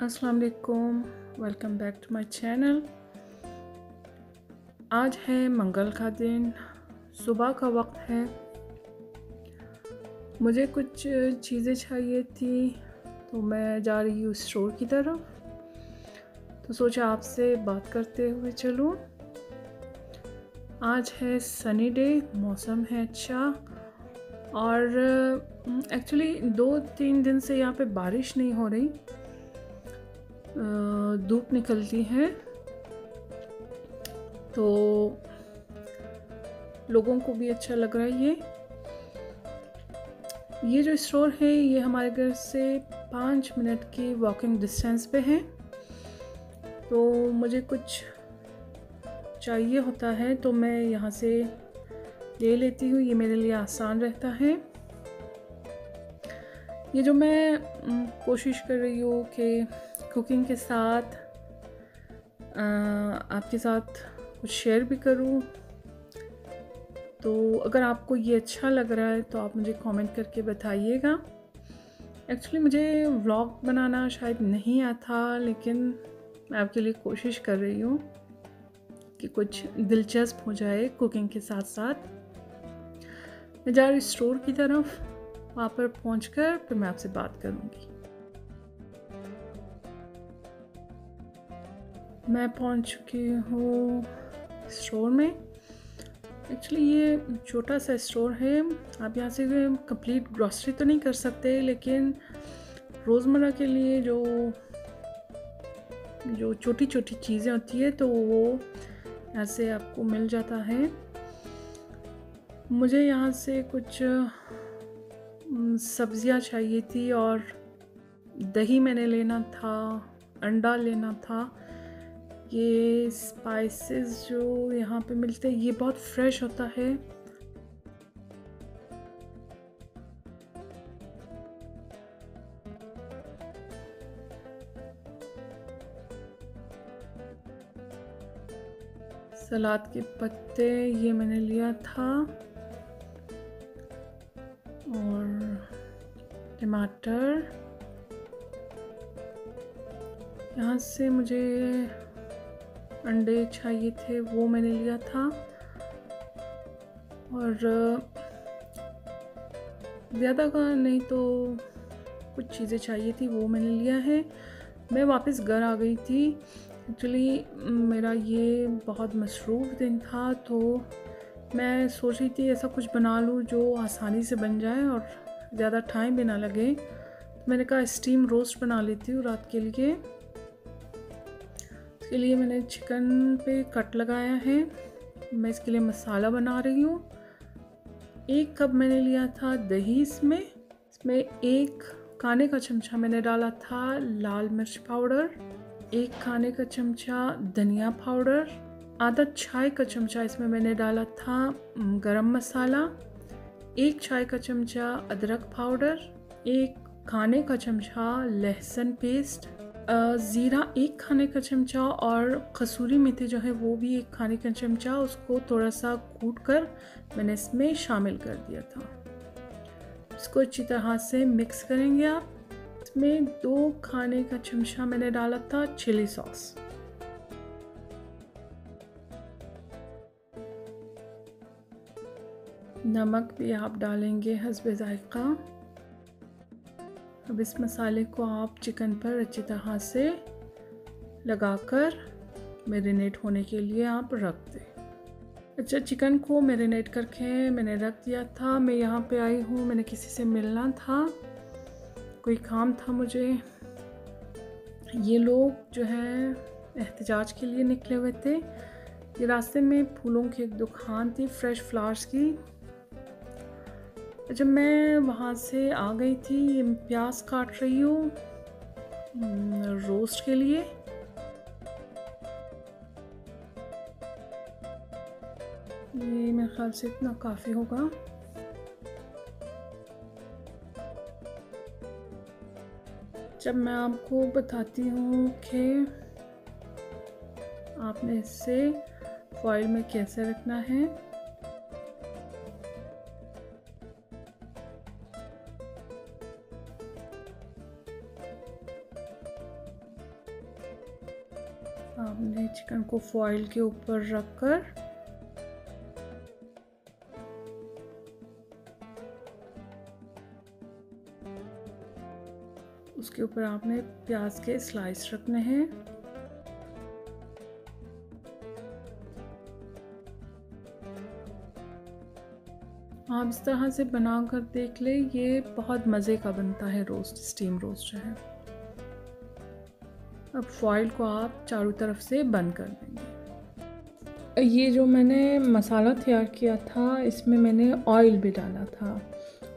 अस्सलाम वालेकुम welcome back to my channel आज है मंगल का दिन, सुबह का वक्त है। मुझे कुछ चीज़ें चाहिए थी तो मैं जा रही हूँ स्टोर की तरफ़। तो सोचा आपसे बात करते हुए चलूँ। आज है सनी डे मौसम है अच्छा। और एक्चुअली दो तीन दिन से यहाँ पे बारिश नहीं हो रही। धूप निकलती है। तो लोगों को भी अच्छा लग रहा है ये। ये जो स्टोर है, ये हमारे घर से पाँच मिनट की वॉकिंग डिस्टेंस पे है। तो मुझे कुछ चाहिए होता है तो मैं यहाँ से ले लेती हूँ। ये मेरे लिए आसान रहता है। ये जो मैं कोशिश कर रही हूँ कि कुकिंग के साथ आपके साथ कुछ शेयर भी करूँ? तो अगर आपको ये अच्छा लग रहा है तो आप मुझे कमेंट करके बताइएगा। एक्चुअली मुझे व्लॉग बनाना शायद नहीं आता, लेकिन मैं आपके लिए कोशिश कर रही हूँ कि कुछ दिलचस्प हो जाए कुकिंग के साथ साथ मैं जा रही स्टोर की तरफ़, वहाँ पर पहुँच कर फिर मैं आपसे बात करूँगी। मैं पहुँच चुकी हूँ स्टोर में। एक्चुअली ये छोटा सा स्टोर है। आप यहाँ से कंप्लीट ग्रॉसरी तो नहीं कर सकते, लेकिन रोज़मर्रा के लिए जो जो छोटी छोटी चीज़ें होती है तो वो यहाँ से आपको मिल जाता है। मुझे यहाँ से कुछ सब्ज़ियाँ चाहिए थी और दही मैंने लेना था, अंडा लेना था। ये स्पाइसेस जो यहाँ पे मिलते हैं, ये बहुत फ्रेश होता है। सलाद के पत्ते, ये मैंने लिया था। और टमाटर। यहाँ से मुझे अंडे चाहिए थे, वो मैंने लिया था। और, ज़्यादा का नहीं तो कुछ चीज़ें चाहिए थी, वो मैंने लिया है। मैं वापस घर आ गई थी। एक्चुअली, मेरा ये बहुत मसरूफ़ दिन था तो मैं सोच रही थी ऐसा कुछ बना लूँ जो आसानी से बन जाए और ज़्यादा टाइम भी ना लगे। तो मैंने कहा स्टीम रोस्ट बना लेती हूँ रात के लिए। इसके लिए मैंने चिकन पे कट लगाया है। मैं इसके लिए मसाला बना रही हूँ। एक कप मैंने लिया था दही इसमें। इसमें एक खाने का चमचा मैंने डाला था लाल मिर्च पाउडर। एक खाने का चमचा धनिया पाउडर। आधा चाय का चमचा इसमें मैंने डाला था गरम मसाला। एक चाय का चमचा अदरक पाउडर। एक खाने का चमचा लहसुन पेस्ट। ज़ीरा एक खाने का चमचा और कसूरी मेथी जो है वो भी एक खाने का चमचा, उसको थोड़ा सा कूट कर मैंने इसमें शामिल कर दिया था। इसको अच्छी तरह से मिक्स करेंगे आप। इसमें दो खाने का चमचा मैंने डाला था चिली सॉस। नमक भी आप डालेंगे हसब ज़ायक़ा। अब इस मसाले को आप चिकन पर अच्छी तरह से लगाकर मेरीनेट होने के लिए आप रख दें। अच्छा चिकन को मेरीनेट करके मैंने रख दिया था। मैं यहाँ पे आई हूँ, मैंने किसी से मिलना था, कोई काम था मुझे। ये लोग जो है, एहतजाज के लिए निकले हुए थे। ये रास्ते में फूलों की एक दुकान थी, फ्रेश फ्लावर्स की। जब मैं वहाँ से आ गई थी प्याज काट रही हूँ रोस्ट के लिए। ये मेरे ख्याल से इतना काफ़ी होगा। जब मैं आपको बताती हूँ कि आपने इसे फॉइल में कैसे रखना है चिकन को फॉइल के ऊपर रख कर उसके ऊपर आपने प्याज के स्लाइस रखने हैं। आप इस तरह से बना कर देख ले, ये बहुत मज़े का बनता है रोस्ट स्टीम रोस्ट है। अब फॉइल को आप चारों तरफ़ से बंद कर देंगे। ये जो मैंने मसाला तैयार किया था, इसमें मैंने ऑयल भी डाला था।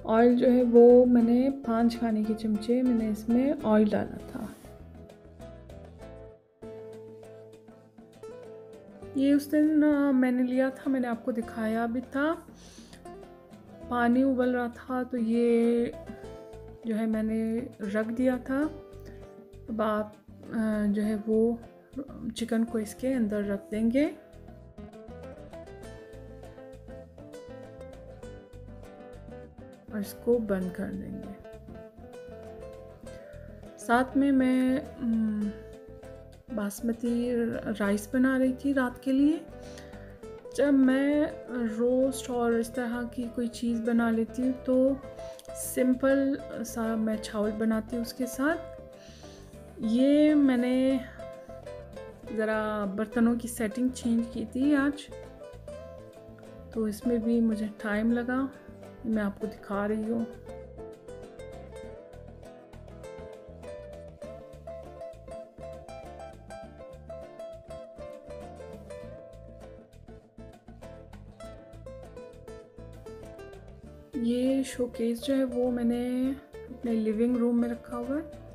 ऑयल जो है वो मैंने पाँच खाने के चमचे मैंने इसमें ऑयल डाला था। ये उस दिन मैंने लिया था, मैंने आपको दिखाया भी था। पानी उबल रहा था तो ये जो है मैंने रख दिया था। अब आप जो है वो चिकन को इसके अंदर रख देंगे। और इसको बंद कर देंगे। साथ में मैं बासमती राइस बना रही थी रात के लिए। जब मैं रोस्ट और इस तरह की कोई चीज़ बना लेती हूँ तो सिंपल सा मैं चावल बनाती हूँ उसके साथ। ये मैंने ज़रा बर्तनों की सेटिंग चेंज की थी आज। तो इसमें भी मुझे टाइम लगा। मैं आपको दिखा रही हूँ। ये शोकेस जो है वो मैंने अपने लिविंग रूम में रखा हुआ है।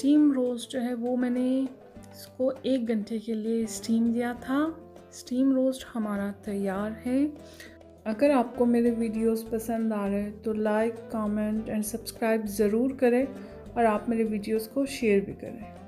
स्टीम रोस्ट जो है वो मैंने इसको एक घंटे के लिए स्टीम दिया था। स्टीम रोस्ट हमारा तैयार है। अगर आपको मेरे वीडियोस पसंद आ रहे हैं तो लाइक कमेंट एंड सब्सक्राइब ज़रूर करें और आप मेरे वीडियोस को शेयर भी करें।